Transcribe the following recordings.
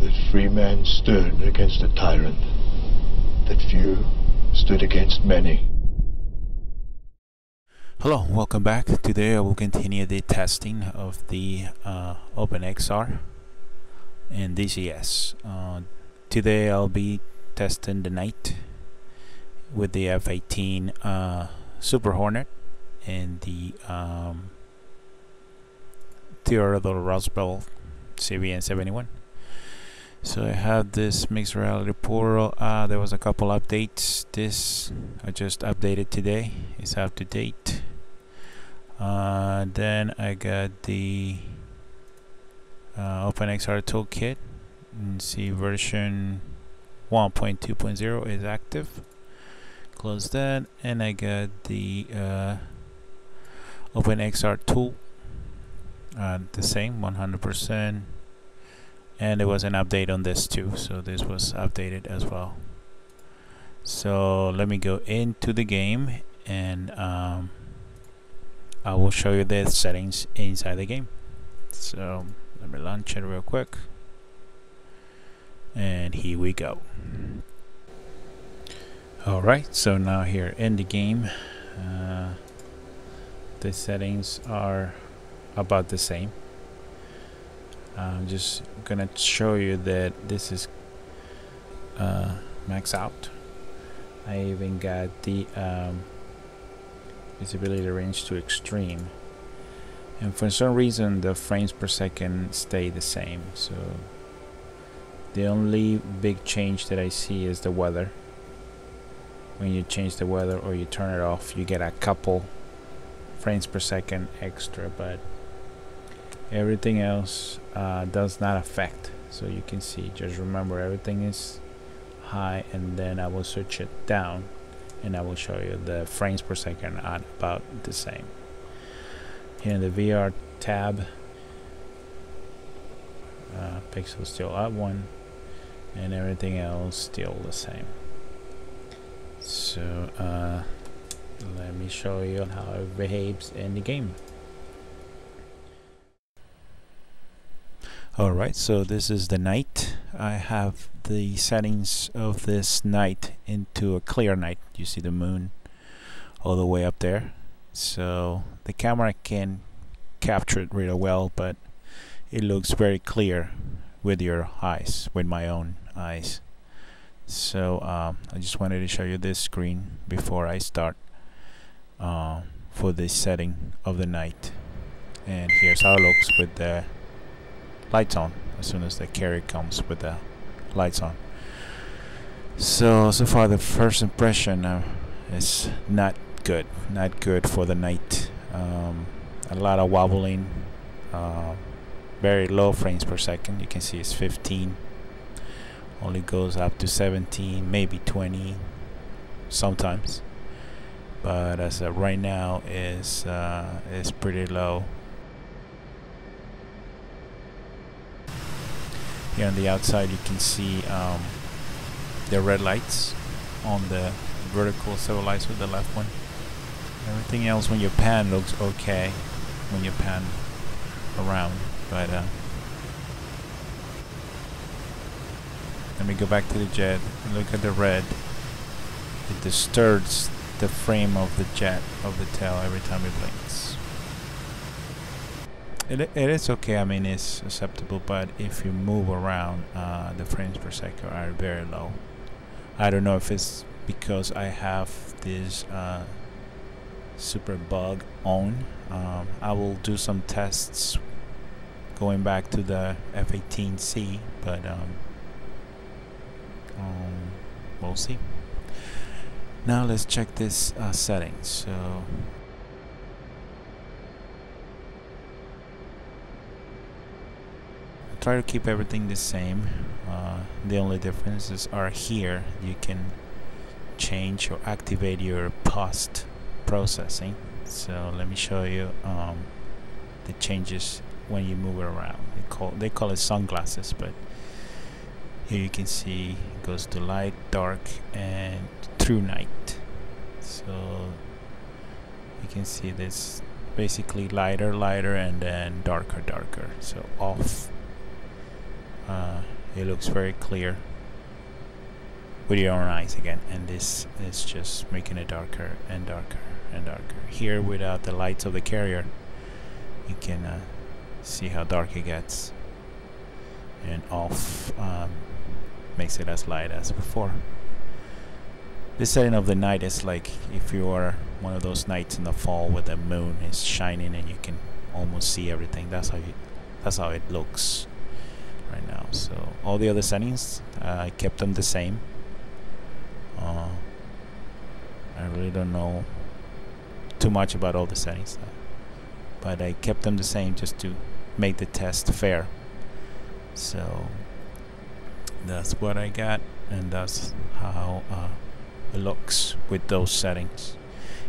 that free men stood against a tyrant, that few stood against many. Hello, welcome back. Today I will continue the testing of the uh, OpenXR and DCS. Uh, today I'll be testing the night with the F-18 uh, Super Hornet and the um, Theodore Roosevelt CVN-71. So I have this mixed reality portal. Uh, there was a couple updates. This I just updated today. It's up to date uh, then I got the uh, OpenXR toolkit and see version 1.2.0 is active close that and I got the uh, OpenXR tool uh, the same 100% and there was an update on this too so this was updated as well. So let me go into the game and um, I will show you the settings inside the game. So let me launch it real quick. And here we go. Alright so now here in the game uh, the settings are about the same I'm just gonna show you that this is uh, max out. I even got the um, visibility range to extreme. And for some reason the frames per second stay the same. So the only big change that I see is the weather. When you change the weather or you turn it off you get a couple frames per second extra but everything else uh, does not affect. So you can see just remember everything is high and then I will switch it down and I will show you the frames per second at about the same. Here in the VR tab uh, pixel still at one and everything else still the same. So uh, let me show you how it behaves in the game alright so this is the night. I have the settings of this night into a clear night. You see the moon all the way up there. So the camera can capture it really well but it looks very clear with your eyes with my own eyes. So um, I just wanted to show you this screen before I start uh, for the setting of the night. And here's how it looks with the lights on as soon as the carrier comes with the lights on. So so far the first impression uh, is not good not good for the night. Um, a lot of wobbling uh, very low frames per second. You can see it's 15 only goes up to 17 maybe 20 sometimes. But as of right now is uh, is pretty low here on the outside you can see um, the red lights on the vertical stabilizer with the left one. Everything else when you pan looks okay when you pan around but uh, let me go back to the jet. Look at the red. It disturbs the frame of the jet of the tail every time it blinks it, it is okay, I mean it's acceptable, but if you move around, uh, the frames per second are very low. I don't know if it's because I have this uh, super bug on. Um, I will do some tests going back to the F-18C, but um, um, we'll see. Now let's check this uh, settings. So try to keep everything the same. Uh, the only differences are here. You can change or activate your post processing. So let me show you um, the changes when you move it around. They call they call it sunglasses but here you can see it goes to light dark and true night. So you can see this basically lighter lighter and then darker darker. So off uh, it looks very clear with your own eyes again and this is just making it darker and darker and darker. Here without the lights of the carrier you can uh, see how dark it gets and off um, makes it as light as before. This setting of the night is like if you are one of those nights in the fall where the moon is shining and you can almost see everything. That's how you that's how it looks right now. So all the other settings uh, I kept them the same. Uh, I really don't know too much about all the settings uh, but I kept them the same just to make the test fair. So that's what I got and that's how uh, it looks with those settings.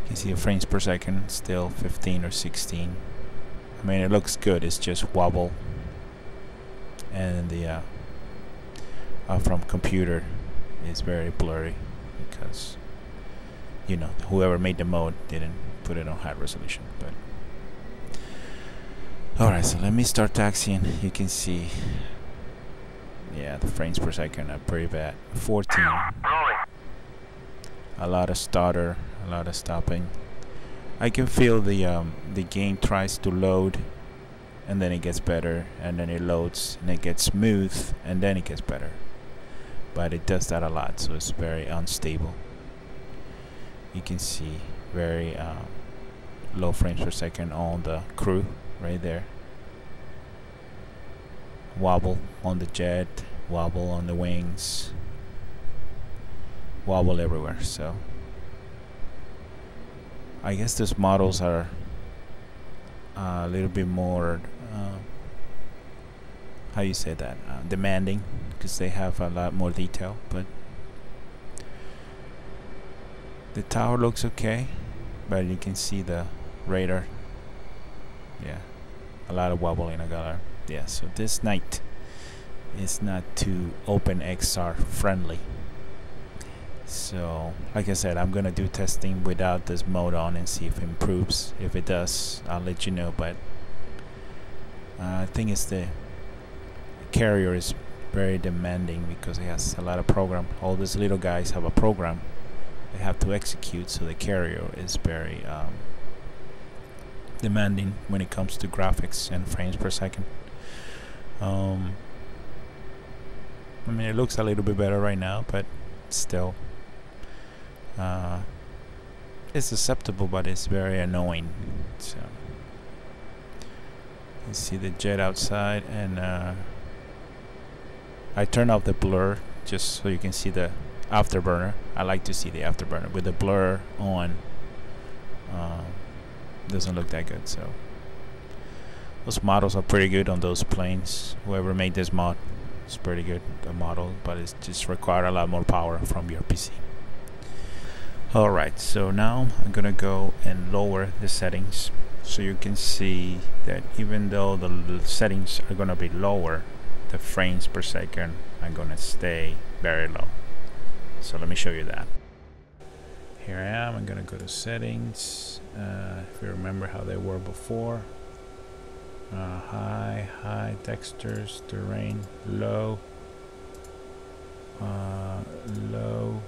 You can see the frames per second still 15 or 16 I mean it looks good it's just wobble and the uh, uh, from computer is very blurry because you know whoever made the mode didn't put it on high resolution but alright so let me start taxiing. You can see yeah the frames per second are pretty bad. 14 a lot of stutter a lot of stopping. I can feel the um, the game tries to load and then it gets better and then it loads and it gets smooth and then it gets better. But it does that a lot so it's very unstable. You can see very um, low frames per second on the crew right there. Wobble on the jet wobble on the wings wobble everywhere so. I guess those models are a little bit more how you say that uh, demanding because they have a lot more detail but the tower looks okay but you can see the radar. Yeah a lot of wobbling I got yeah so this night is not too open XR friendly. So like I said I'm gonna do testing without this mode on and see if it improves. If it does I'll let you know but uh, I think it's the carrier is very demanding because it has a lot of program. All these little guys have a program they have to execute so the carrier is very um, demanding when it comes to graphics and frames per second. Um, I mean it looks a little bit better right now but still uh, it's acceptable but it's very annoying. So you see the jet outside and uh, I turn off the blur just so you can see the afterburner. I like to see the afterburner with the blur on. Uh, doesn't look that good so. Those models are pretty good on those planes. Whoever made this mod it's pretty good the model but it just require a lot more power from your PC alright so now I'm gonna go and lower the settings so you can see that even though the settings are gonna be lower the frames per second are gonna stay very low. So let me show you that. Here I am I'm gonna go to settings. Uh, if you remember how they were before. Uh, high high textures terrain low. Uh, low.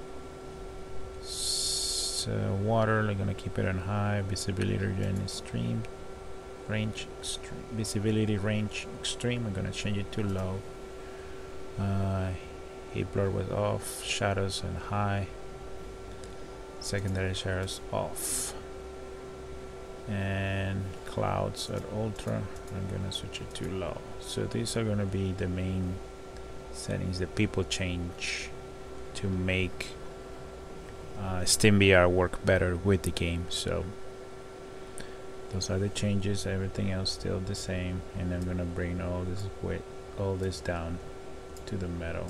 Uh, water I'm gonna keep it on high. Visibility range extreme range visibility range extreme I'm gonna change it to low. Uh, heat blur was off shadows and high. Secondary shadows off. And clouds at ultra I'm gonna switch it to low. So these are gonna be the main settings that people change to make uh, SteamVR work better with the game so those are the changes everything else still the same and I'm gonna bring all this weight all this down to the metal.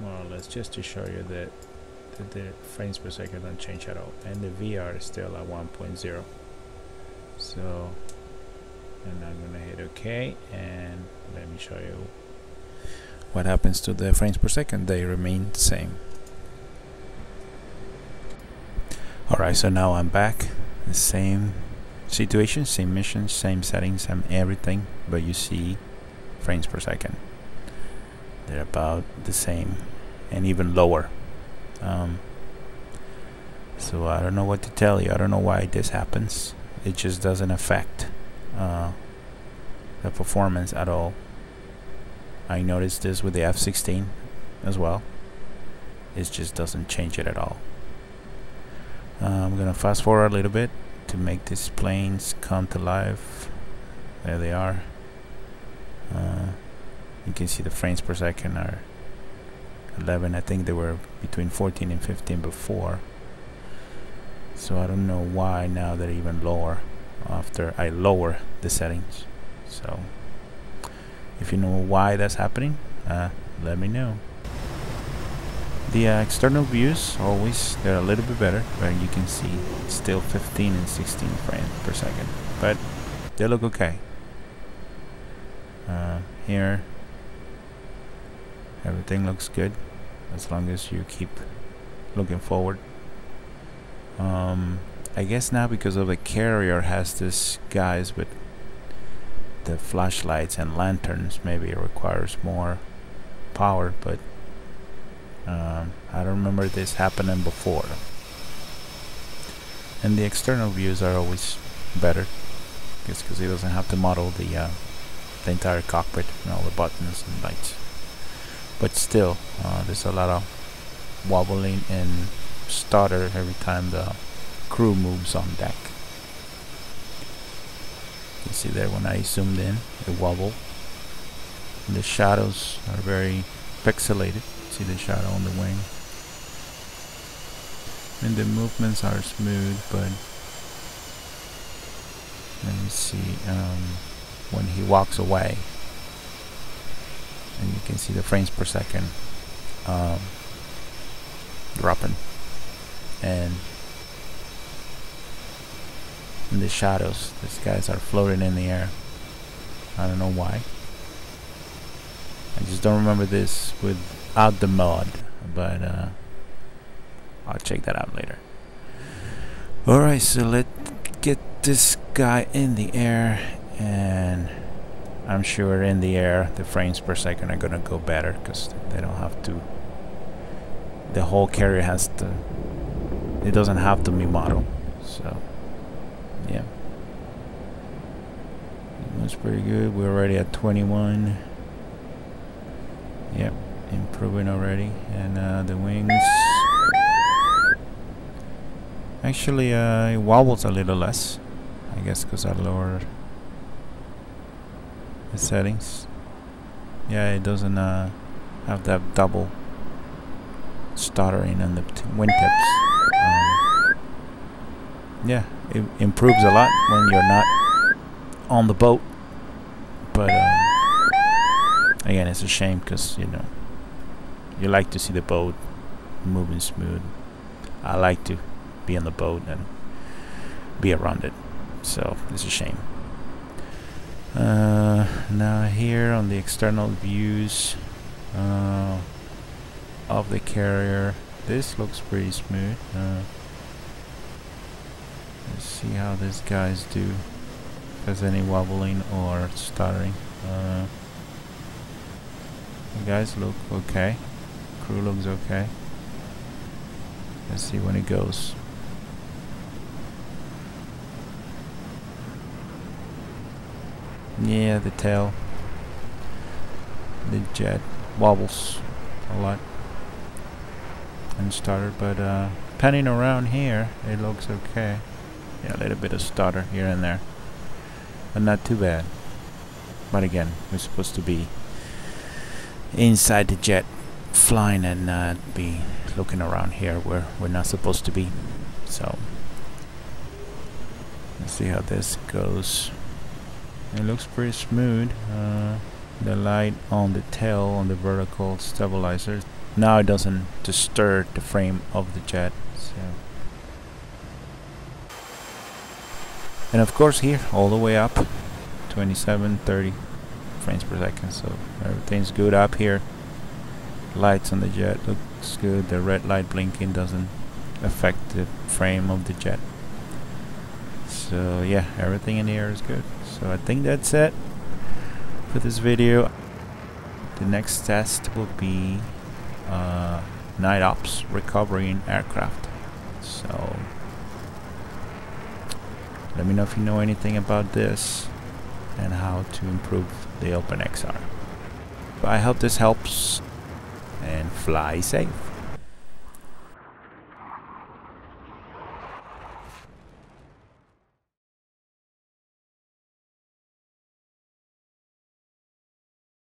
More or less just to show you that, that the frames per second don't change at all and the VR is still at 1.0 so and I'm gonna hit OK and let me show you what happens to the frames per second. They remain the same Alright, so now I'm back. Same situation, same mission, same settings, and everything. But you see frames per second. They're about the same and even lower. Um, so I don't know what to tell you. I don't know why this happens. It just doesn't affect uh, the performance at all. I noticed this with the F-16 as well. It just doesn't change it at all uh, I'm gonna fast forward a little bit to make these planes come to life. There they are. Uh, you can see the frames per second are 11 I think they were between 14 and 15 before. So I don't know why now they're even lower after I lower the settings. So if you know why that's happening uh, let me know the uh, external views always they're a little bit better but you can see still 15 and 16 frames per second but they look okay. Uh, here everything looks good as long as you keep looking forward. Um, I guess now because of the carrier has this guys with the flashlights and lanterns maybe it requires more power but um, I don't remember this happening before. And the external views are always better just because it doesn't have to model the uh, the entire cockpit and all the buttons and lights. But still uh, there's a lot of wobbling and stutter every time the crew moves on deck. You see there when I zoomed in it wobbled. And the shadows are very pixelated see the shadow on the wing. And the movements are smooth but let me see um, when he walks away. And you can see the frames per second um, dropping. And in the shadows these guys are floating in the air. I don't know why I just don't remember this without the mod but uh, I'll check that out later. Alright so let's get this guy in the air and I'm sure in the air the frames per second are gonna go better because they don't have to. The whole carrier has to it doesn't have to be model so yeah. That's pretty good. We're already at 21 yep improving already. And uh, the wings. Actually uh, it wobbles a little less I guess because I lowered the settings. Yeah it doesn't uh, have that double stuttering on the wingtips um, yeah it improves a lot when you're not on the boat. But um, again it's a shame because you know you like to see the boat moving smooth. I like to be on the boat and be around it. So it's a shame. Uh, now here on the external views uh, of the carrier this looks pretty smooth uh, let's see how these guys do. If there's any wobbling or stuttering? Uh, the guys look okay crew looks okay let's see when it goes Yeah, the tail. The jet wobbles a lot and started, but uh, panning around here, it looks okay. Yeah, a little bit of stutter here and there, but not too bad. But again, we're supposed to be inside the jet, flying and not be looking around here where we're not supposed to be. So, let's see how this goes it looks pretty smooth uh, the light on the tail on the vertical stabilizer now it doesn't disturb the frame of the jet so. and of course here all the way up 27 30 frames per second so everything's good up here lights on the jet looks good the red light blinking doesn't affect the frame of the jet so yeah everything in air is good so I think that's it for this video. The next test will be uh, night ops recovering aircraft. So let me know if you know anything about this and how to improve the OpenXR. I hope this helps and fly safe.